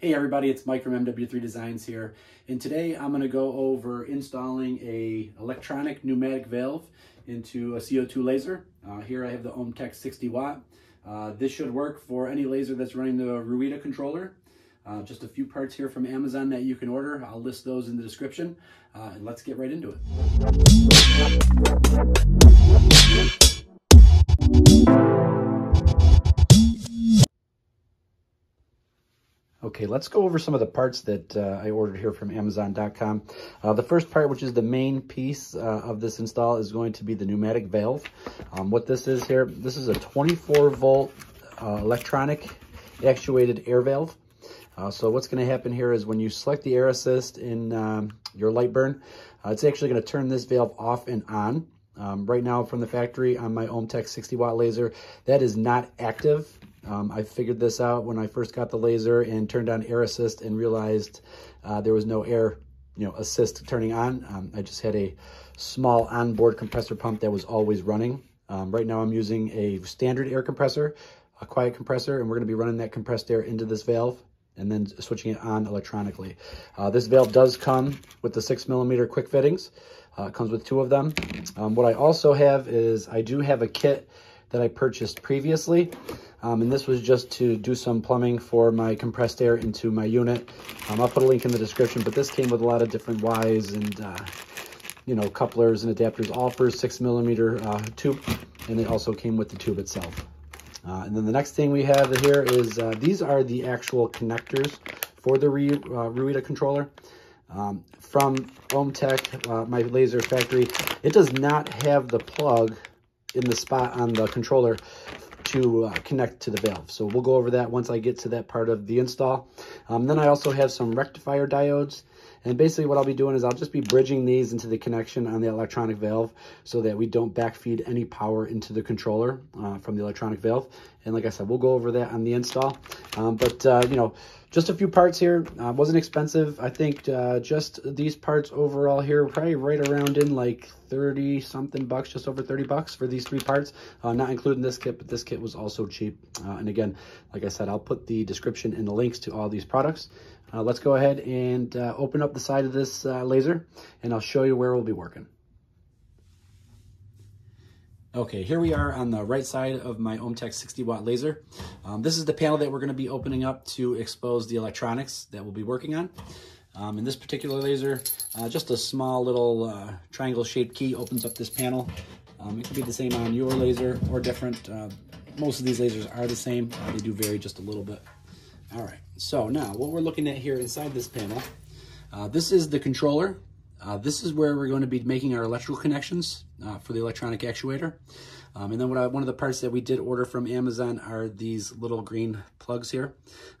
Hey everybody, it's Mike from MW3 Designs here. And today I'm gonna go over installing a electronic pneumatic valve into a CO2 laser. Uh, here I have the OMTech 60 watt. Uh, this should work for any laser that's running the Ruida controller. Uh, just a few parts here from Amazon that you can order. I'll list those in the description. Uh, and let's get right into it. Okay, let's go over some of the parts that uh, I ordered here from Amazon.com. Uh, the first part, which is the main piece uh, of this install, is going to be the pneumatic valve. Um, what this is here, this is a 24 volt uh, electronic actuated air valve. Uh, so what's going to happen here is when you select the air assist in um, your Lightburn, uh, it's actually going to turn this valve off and on. Um, right now from the factory on my OMTech 60 watt laser, that is not active. Um, I figured this out when I first got the laser and turned on air assist and realized uh, there was no air you know, assist turning on. Um, I just had a small onboard compressor pump that was always running. Um, right now I'm using a standard air compressor, a quiet compressor, and we're gonna be running that compressed air into this valve and then switching it on electronically. Uh, this valve does come with the six millimeter quick fittings. Uh, comes with two of them. Um, what I also have is I do have a kit that I purchased previously. Um, and this was just to do some plumbing for my compressed air into my unit. Um, I'll put a link in the description, but this came with a lot of different Ys and, uh, you know, couplers and adapters, all for six millimeter uh, tube. And it also came with the tube itself. Uh, and then the next thing we have here is, uh, these are the actual connectors for the Re, uh, Ruida controller. Um, from OMTech, uh, my laser factory, it does not have the plug in the spot on the controller to uh, connect to the valve. So we'll go over that once I get to that part of the install. Um, then I also have some rectifier diodes. And basically what I'll be doing is I'll just be bridging these into the connection on the electronic valve so that we don't backfeed any power into the controller uh, from the electronic valve. And like I said, we'll go over that on the install. Um, but, uh, you know, just a few parts here. Uh, wasn't expensive. I think uh, just these parts overall here, probably right around in like 30 something bucks, just over 30 bucks for these three parts, uh, not including this kit, but this kit was also cheap. Uh, and again, like I said, I'll put the description and the links to all these products. Uh, let's go ahead and uh, open up the side of this laser and I'll show you where we'll be working. Okay, here we are on the right side of my OMTech 60 watt laser. Um, this is the panel that we're going to be opening up to expose the electronics that we'll be working on. Um, in this particular laser, uh, just a small little uh, triangle shaped key opens up this panel. Um, it could be the same on your laser or different. Uh, most of these lasers are the same. They do vary just a little bit. All right, so now what we're looking at here inside this panel, uh, this is the controller uh, this is where we're going to be making our electrical connections uh, for the electronic actuator. Um, and then what I, one of the parts that we did order from Amazon are these little green plugs here.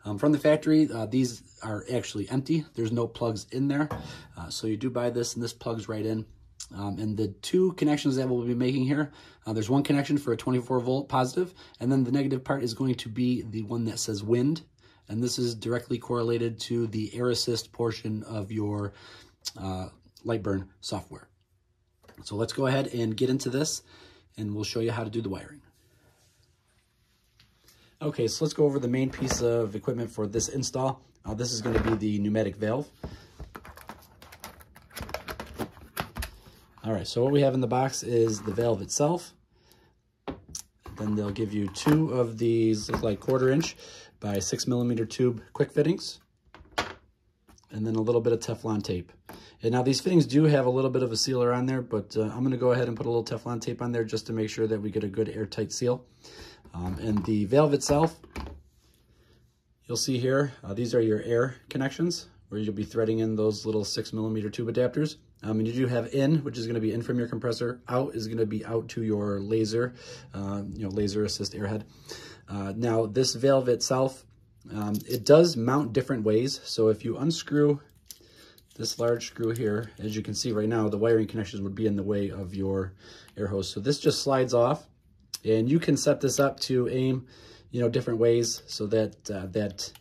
Um, from the factory, uh, these are actually empty. There's no plugs in there. Uh, so you do buy this and this plugs right in. Um, and the two connections that we'll be making here, uh, there's one connection for a 24 volt positive, and then the negative part is going to be the one that says wind. And this is directly correlated to the air assist portion of your uh, Lightburn software. So let's go ahead and get into this and we'll show you how to do the wiring. Okay, so let's go over the main piece of equipment for this install. Uh, this is going to be the pneumatic valve. All right, so what we have in the box is the valve itself. Then they'll give you two of these, look like quarter inch by six millimeter tube quick fittings. And then a little bit of Teflon tape. And now these fittings do have a little bit of a sealer on there, but uh, I'm going to go ahead and put a little Teflon tape on there just to make sure that we get a good airtight seal. Um, and the valve itself, you'll see here, uh, these are your air connections where you'll be threading in those little six millimeter tube adapters. Um, and you do have in, which is going to be in from your compressor. Out is going to be out to your laser, uh, you know, laser assist airhead. Uh, now this valve itself, um, it does mount different ways. So if you unscrew this large screw here, as you can see right now, the wiring connections would be in the way of your air hose. So this just slides off and you can set this up to aim, you know, different ways so that uh, that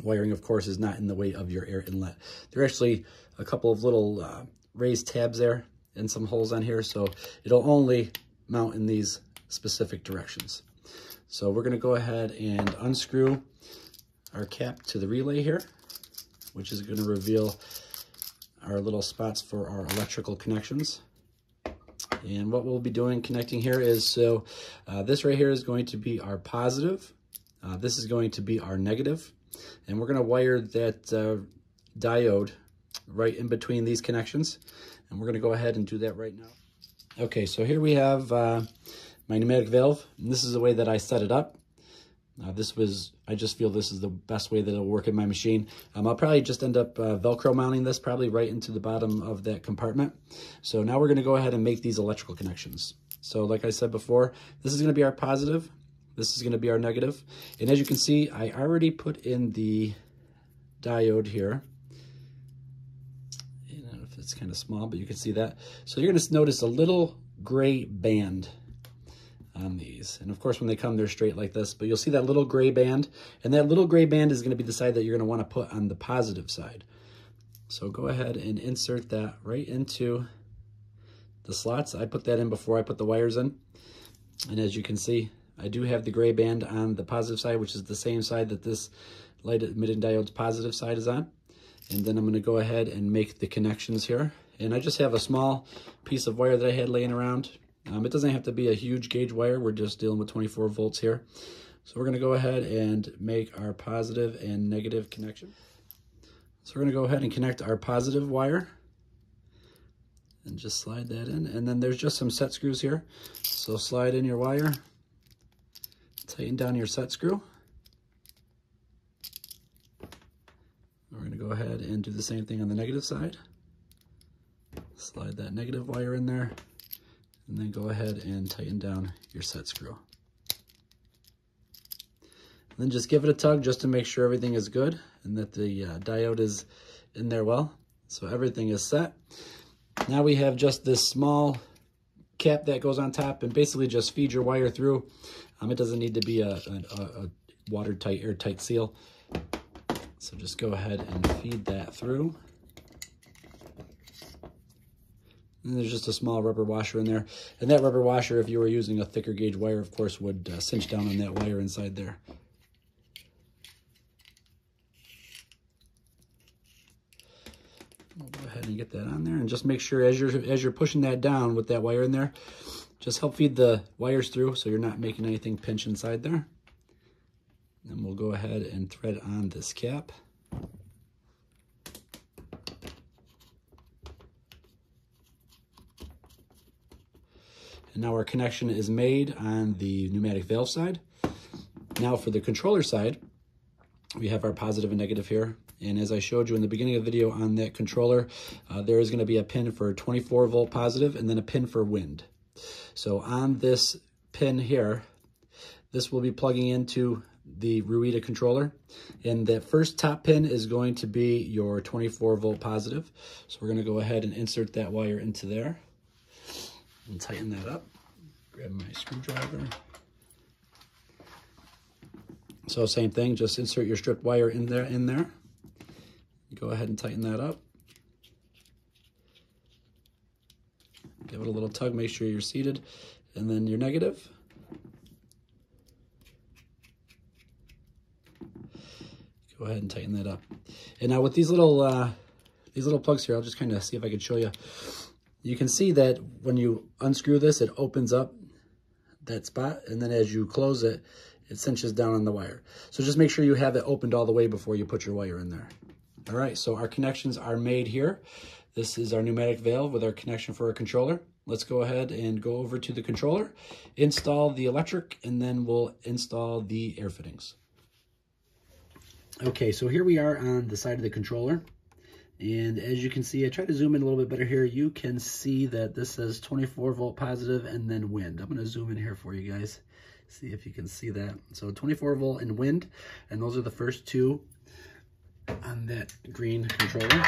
wiring, of course, is not in the way of your air inlet. They're actually a couple of little uh, raised tabs there and some holes on here, so it'll only mount in these specific directions. So we're gonna go ahead and unscrew our cap to the relay here, which is going to reveal our little spots for our electrical connections. And what we'll be doing connecting here is, so uh, this right here is going to be our positive. Uh, this is going to be our negative. And we're going to wire that uh, diode right in between these connections. And we're going to go ahead and do that right now. Okay, so here we have uh, my pneumatic valve. And this is the way that I set it up. Uh, this was, I just feel this is the best way that it'll work in my machine. Um, I'll probably just end up uh, Velcro mounting this probably right into the bottom of that compartment. So now we're gonna go ahead and make these electrical connections. So like I said before, this is gonna be our positive. This is gonna be our negative. And as you can see, I already put in the diode here. I don't know if it's kind of small, but you can see that. So you're gonna notice a little gray band on these. And of course, when they come, they're straight like this, but you'll see that little gray band, and that little gray band is gonna be the side that you're gonna wanna put on the positive side. So go ahead and insert that right into the slots. I put that in before I put the wires in. And as you can see, I do have the gray band on the positive side, which is the same side that this light emitting diode's positive side is on. And then I'm gonna go ahead and make the connections here. And I just have a small piece of wire that I had laying around um, it doesn't have to be a huge gauge wire. We're just dealing with 24 volts here. So we're going to go ahead and make our positive and negative connection. So we're going to go ahead and connect our positive wire and just slide that in. And then there's just some set screws here. So slide in your wire, tighten down your set screw. We're going to go ahead and do the same thing on the negative side. Slide that negative wire in there and then go ahead and tighten down your set screw. And then just give it a tug just to make sure everything is good and that the uh, diode is in there well. So everything is set. Now we have just this small cap that goes on top and basically just feed your wire through. Um, it doesn't need to be a, a, a watertight, airtight seal. So just go ahead and feed that through. And there's just a small rubber washer in there. And that rubber washer, if you were using a thicker gauge wire, of course, would uh, cinch down on that wire inside there. We'll go ahead and get that on there and just make sure as you're as you're pushing that down with that wire in there, just help feed the wires through so you're not making anything pinch inside there. Then we'll go ahead and thread on this cap. And now our connection is made on the pneumatic valve side. Now for the controller side, we have our positive and negative here. And as I showed you in the beginning of the video on that controller, uh, there is going to be a pin for 24 volt positive and then a pin for wind. So on this pin here, this will be plugging into the Ruida controller. And the first top pin is going to be your 24 volt positive. So we're going to go ahead and insert that wire into there and tighten that up. Grab my screwdriver. So same thing, just insert your stripped wire in there. In there. Go ahead and tighten that up. Give it a little tug, make sure you're seated. And then your negative. Go ahead and tighten that up. And now with these little uh, these little plugs here, I'll just kind of see if I can show you. You can see that when you unscrew this, it opens up that spot. And then as you close it, it cinches down on the wire. So just make sure you have it opened all the way before you put your wire in there. All right, so our connections are made here. This is our pneumatic valve with our connection for our controller. Let's go ahead and go over to the controller, install the electric, and then we'll install the air fittings. Okay, so here we are on the side of the controller. And as you can see, I try to zoom in a little bit better here. You can see that this says 24 volt positive and then wind. I'm to zoom in here for you guys. See if you can see that. So 24 volt and wind. And those are the first two on that green controller.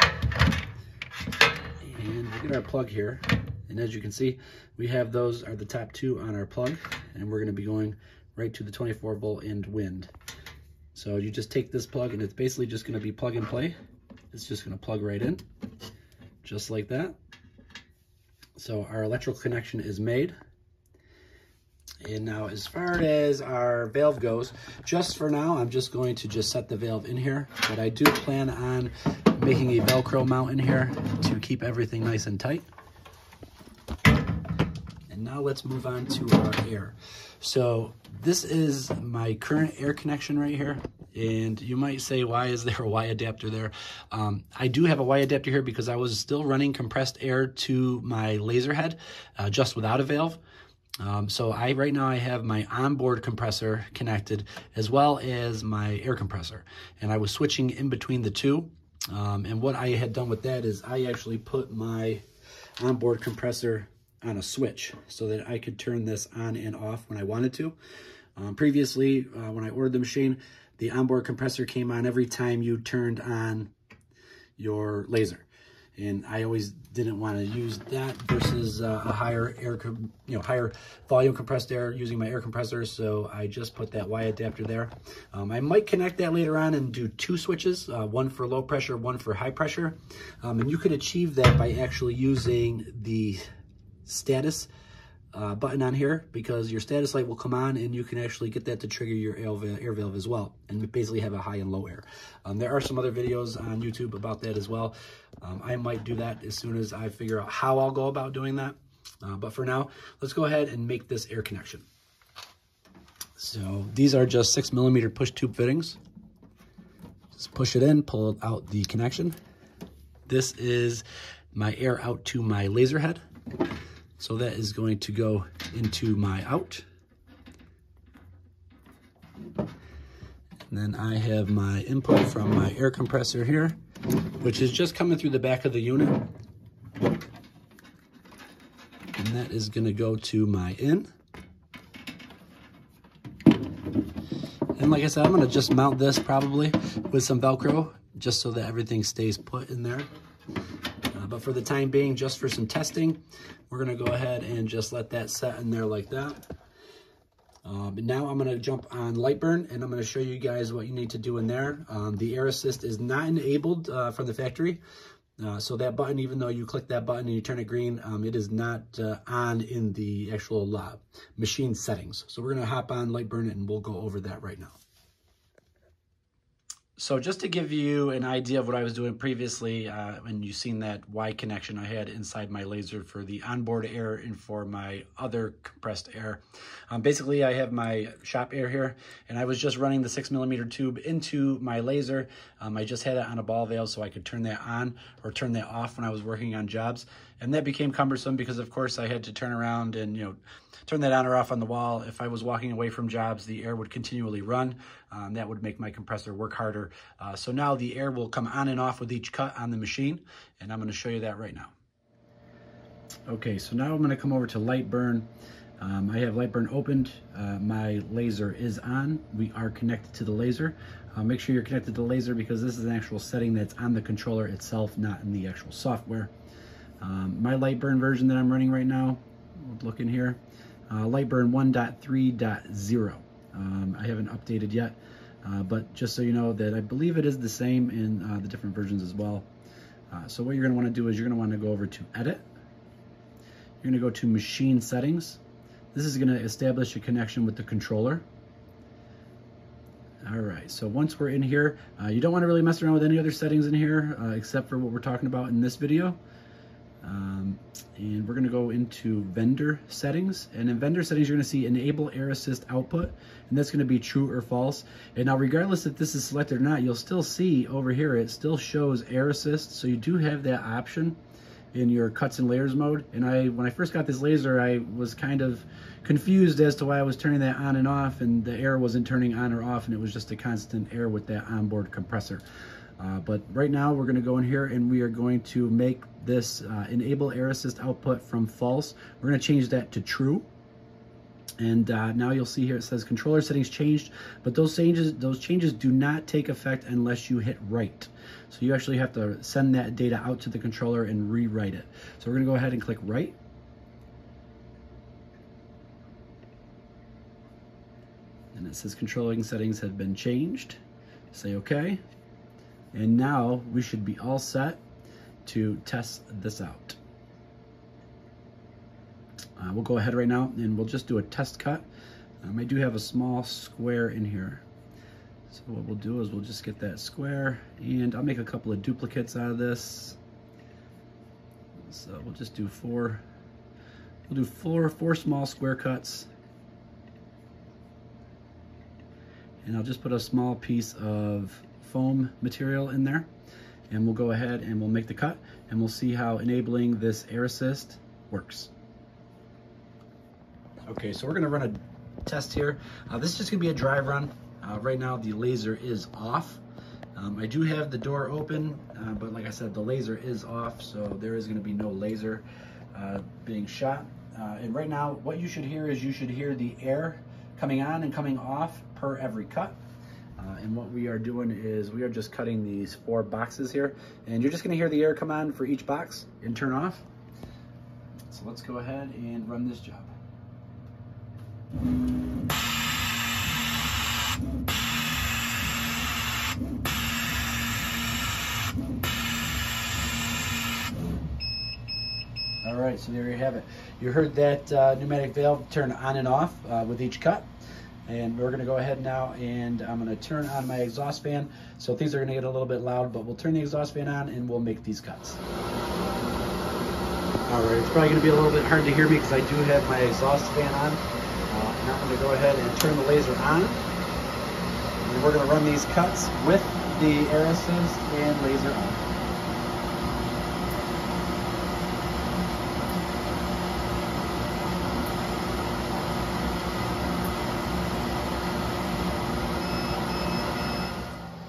And look at our plug here. And as you can see, we have those are the top two on our plug. And we're to be going right to the 24 volt and wind. So you just take this plug and it's basically just going to be plug and play. It's just going to plug right in, just like that. So our electrical connection is made. And now as far as our valve goes, just for now, I'm just going to just set the valve in here. But I do plan on making a Velcro mount in here to keep everything nice and tight. And now let's move on to our air. So this is my current air connection right here. And you might say, why is there a Y adapter there? Um, I do have a Y adapter here because I was still running compressed air to my laser head uh, just without a valve. Um, so I right now I have my onboard compressor connected as well as my air compressor. And I was switching in between the two. Um, and what I had done with that is I actually put my onboard compressor on a switch so that I could turn this on and off when I wanted to. Um, previously, uh, when I ordered the machine, the onboard compressor came on every time you turned on your laser and I always didn't want to use that versus uh, a higher air, you know, higher volume compressed air using my air compressor. So I just put that Y adapter there. Um, I might connect that later on and do two switches, uh, one for low pressure, one for high pressure. Um, and you could achieve that by actually using the status uh, button on here because your status light will come on and you can actually get that to trigger your air valve as well and basically have a high and low air. Um, there are some other videos on YouTube about that as well. Um, I might do that as soon as I figure out how I'll go about doing that. Uh, but for now, let's go ahead and make this air connection. So these are just six millimeter push tube fittings. Just push it in, pull out the connection. This is my air out to my laser head. So that is going to go into my out. And then I have my input from my air compressor here, which is just coming through the back of the unit. And that is gonna go to my in. And like I said, I'm gonna just mount this probably with some Velcro, just so that everything stays put in there. Uh, but for the time being, just for some testing, we're gonna go ahead and just let that set in there like that. Um, now I'm gonna jump on Lightburn and I'm gonna show you guys what you need to do in there. Um, the air assist is not enabled uh, from the factory. Uh, so that button, even though you click that button and you turn it green, um, it is not uh, on in the actual uh, machine settings. So we're gonna hop on Lightburn and we'll go over that right now. So just to give you an idea of what I was doing previously, uh, when you've seen that Y connection I had inside my laser for the onboard air and for my other compressed air. Um, basically, I have my shop air here, and I was just running the six millimeter tube into my laser. Um, I just had it on a ball valve so I could turn that on or turn that off when I was working on jobs. And that became cumbersome because, of course, I had to turn around and, you know, turn that on or off on the wall. If I was walking away from jobs, the air would continually run. Um, that would make my compressor work harder. Uh, so now the air will come on and off with each cut on the machine, and I'm going to show you that right now. Okay, so now I'm going to come over to Lightburn. Um, I have Lightburn opened. Uh, my laser is on. We are connected to the laser. Uh, make sure you're connected to the laser because this is an actual setting that's on the controller itself, not in the actual software. Um, my Lightburn version that I'm running right now, look in here, uh, Lightburn 1.3.0. Um, I haven't updated yet, uh, but just so you know that I believe it is the same in uh, the different versions as well. Uh, so what you're going to want to do is you're going to want to go over to Edit. You're going to go to Machine Settings. This is going to establish a connection with the controller. All right, so once we're in here, uh, you don't want to really mess around with any other settings in here uh, except for what we're talking about in this video. Um, and we're gonna go into vendor settings. And in vendor settings, you're gonna see enable air assist output, and that's gonna be true or false. And now regardless if this is selected or not, you'll still see over here, it still shows air assist. So you do have that option in your cuts and layers mode. And I, when I first got this laser, I was kind of confused as to why I was turning that on and off and the air wasn't turning on or off and it was just a constant air with that onboard compressor. Uh, but right now we're going to go in here and we are going to make this uh, enable air assist output from false. We're going to change that to true. And uh, now you'll see here it says controller settings changed, but those changes those changes do not take effect unless you hit write. So you actually have to send that data out to the controller and rewrite it. So we're going to go ahead and click write. And it says controlling settings have been changed. Say okay. And now we should be all set to test this out. Uh, we'll go ahead right now and we'll just do a test cut Um, I do have a small square in here. So what we'll do is we'll just get that square and I'll make a couple of duplicates out of this. So we'll just do four, we'll do four, four small square cuts. And I'll just put a small piece of foam material in there and we'll go ahead and we'll make the cut and we'll see how enabling this air assist works. Okay, so we're gonna run a test here. Uh, this is just gonna be a dry run. Uh, right now the laser is off. Um, I do have the door open, uh, but like I said, the laser is off, so there is gonna be no laser uh, being shot. Uh, and right now, what you should hear is you should hear the air coming on and coming off per every cut. Uh, and what we are doing is we are just cutting these four boxes here and you're just gonna hear the air come on for each box and turn off. So let's go ahead and run this job. All right, so there you have it. You heard that uh, pneumatic valve turn on and off uh, with each cut. And we're gonna go ahead now and I'm gonna turn on my exhaust fan. So things are gonna get a little bit loud, but we'll turn the exhaust fan on and we'll make these cuts. All right, it's probably gonna be a little bit hard to hear me because I do have my exhaust fan on. Uh, now I'm gonna go ahead and turn the laser on. And we're gonna run these cuts with the air assist and laser on.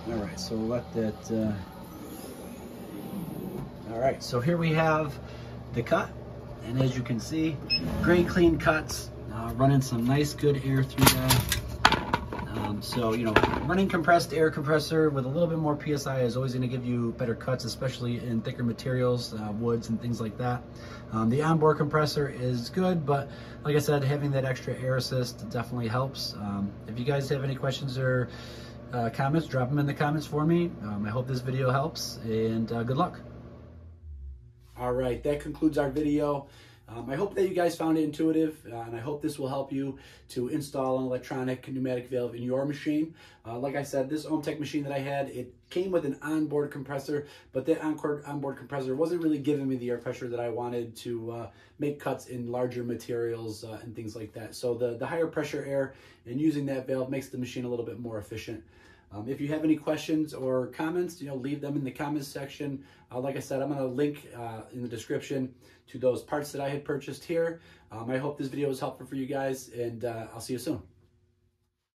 All so we'll let that, uh... all right, so here we have the cut. And as you can see, great clean cuts, uh, running some nice good air through that. Um, so, you know, running compressed air compressor with a little bit more PSI is always gonna give you better cuts, especially in thicker materials, uh, woods and things like that. Um, the onboard compressor is good, but like I said, having that extra air assist definitely helps. Um, if you guys have any questions or uh, comments, drop them in the comments for me. Um, I hope this video helps and uh, good luck. All right, that concludes our video. Um, I hope that you guys found it intuitive, uh, and I hope this will help you to install an electronic pneumatic valve in your machine. Uh, like I said, this OMTech machine that I had, it came with an onboard compressor, but that onboard, compressor wasn't really giving me the air pressure that I wanted to uh, make cuts in larger materials uh, and things like that. So the, the higher pressure air and using that valve makes the machine a little bit more efficient. Um, if you have any questions or comments, you know, leave them in the comments section. Uh, like I said, I'm going to link uh, in the description to those parts that I had purchased here. Um, I hope this video was helpful for you guys, and uh, I'll see you soon.